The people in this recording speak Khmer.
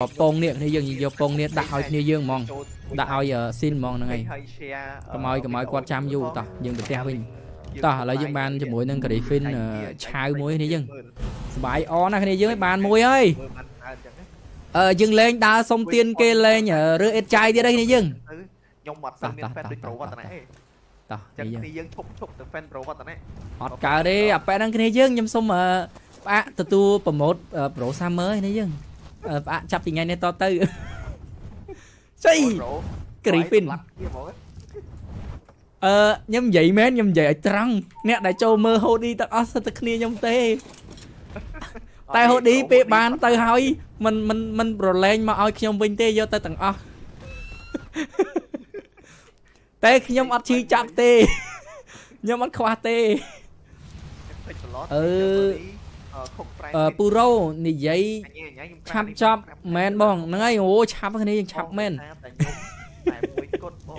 ពងនេះគ្នាយើងយកពងនេះដាក់ឲ្យគ្នាយើងហ្មងដាក់ឲ្យស៊ីនហ្មងហ្នឹងហើយកុំឲ្យកុំឲ្យគាត់ចាំយូរតោះយើងប្រទេសវិញតោះឥឡូវយើងបានជាមួយនឹង Griffin ឆៅមួយគ្នាយើងសបាយអណាស់គ្នាយើងបានមួយហើយអឺយើងលេងដើរសុំទៀនគេលេងឬអេតចាយទៀតហើយគ្នាយើងខ្ញុំអត់សូវមាន fan ដូច Pro វឌ្ឍនៈទេតោះចឹងគ្នាយើងឈប់ឈប់ទៅ fan Pro វឌ្ឍនៈអត់កើតទេអាប៉ែហ្នឹងគ្នាយើងខ្ញុំសុំផ្អាកទទួលប្រម៉ូត Pro Summer គ្នាយើង ផ្អាកចាប់ពីថ្ងៃនេះតទៅស្អី Griffin ឡាត់ kia ហ្មងអឺខ្ញុំនិយាយមែនខ្ញុំនិយាយឲ្យត្រង់អ្នកដែលចូលមើលហូឌីទាំងអស់សិតតែគ្នាខ្ញុំទេតែហូឌីពេលបានទៅហើយមិនមិនមិនប្រឡែងមកឲ្យខ្ញុំវិញទេយកទៅទាំងអស់តែខ្ញុំអត់ឈឺចាប់ទេខ្ញុំអត់ខ្វះទេពេជ្រប្លត់អឺខុកប្រែអឺ ពូរ៉ូនិយាយឆាប់ចប់មែនបងហ្នឹងហើយអូឆាប់គ្នាយើងឆាប់មែនតែមួយគត់បង